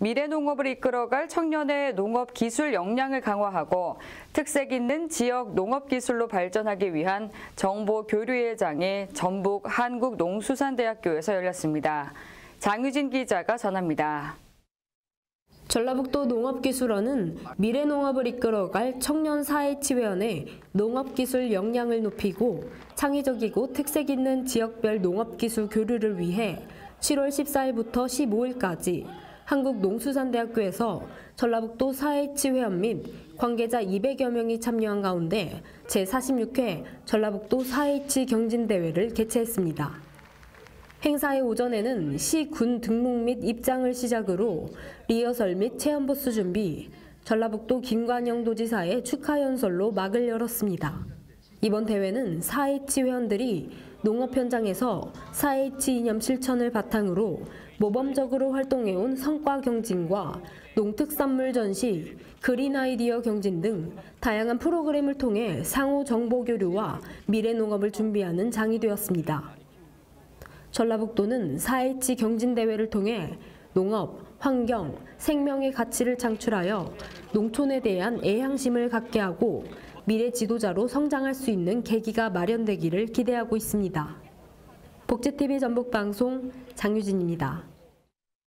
미래농업을 이끌어갈 청년의 농업 기술 역량을 강화하고 특색 있는 지역 농업 기술로 발전하기 위한 정보 교류의 장이 전북 한국농수산대학교에서 열렸습니다. 장유진 기자가 전합니다. 전라북도 농업기술원은 미래농업을 이끌어갈 청년 4H회원의 농업기술 역량을 높이고 창의적이고 특색 있는 지역별 농업기술 교류를 위해 7월 14일부터 15일까지 한국농수산대학교에서 전라북도 4H회원 및 관계자 200여 명이 참여한 가운데 제46회 전라북도 4H 경진대회를 개최했습니다. 행사의 오전에는 시 군 등록 및 입장을 시작으로 리허설 및 체험버스 준비, 전라북도 김관영 도지사의 축하 연설로 막을 열었습니다. 이번 대회는 4H 회원들이 농업 현장에서 4H 이념 실천을 바탕으로 모범적으로 활동해온 성과 경진과 농특산물 전시, 그린 아이디어 경진 등 다양한 프로그램을 통해 상호 정보 교류와 미래 농업을 준비하는 장이 되었습니다. 전라북도는 4H 경진대회를 통해 농업, 환경, 생명의 가치를 창출하여 농촌에 대한 애향심을 갖게 하고 미래 지도자로 성장할 수 있는 계기가 마련되기를 기대하고 있습니다. 복지TV 전북방송 장유진입니다.